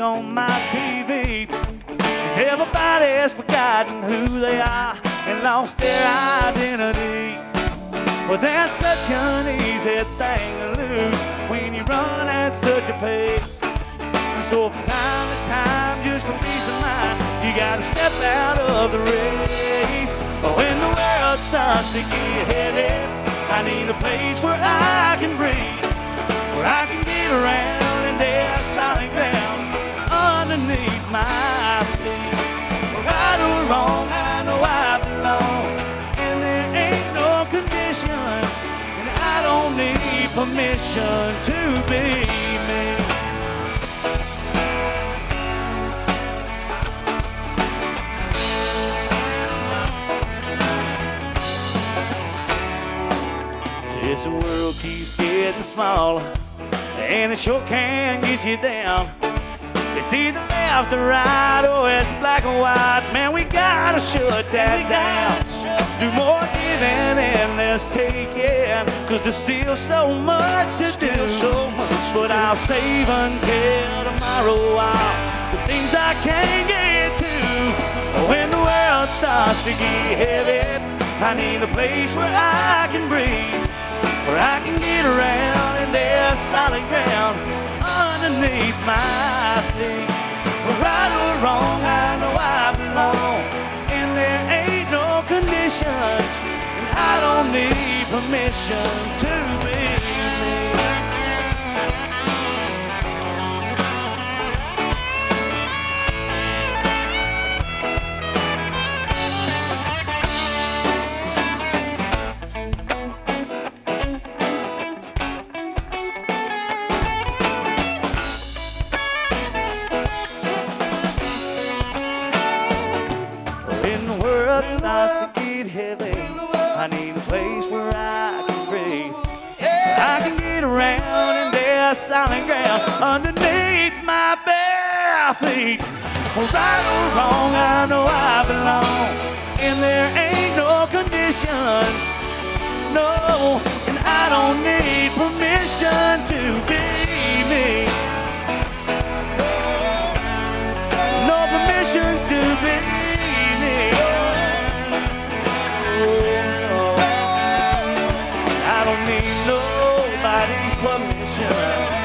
on my TV. Everybody's forgotten who they are and lost their identity. Well, that's such an easy thing to lose when you run at such a pace. And so from time to time, just for peace of mind, you gotta step out of the race. But when the world starts to get heavy, I need a place where I can breathe, where I can get around underneath my feet. Right or wrong, I know I belong, and there ain't no conditions, and I don't need permission to be me. This world keeps getting smaller, and it sure can get you down. It's either left or right, or it's black and white. Man, we gotta shut that down. Do more giving and less taking, cause there's still so much to do. So much, but I'll save until tomorrow. I'll the things I can't get to. When the world starts to get heavy, I need a place where I can breathe where I can get around and there's solid ground underneath my feet. Right or wrong, I know I belong, and there ain't no conditions, and I don't need permission to world starts to get heavy, I need a place where I can breathe. I can get around and there's solid ground underneath my bare feet. Right or wrong, I know I belong, and there ain't no conditions. No, and I don't need permission to be me. No permission to be permission.